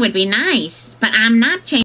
would be nice, but I'm not changing.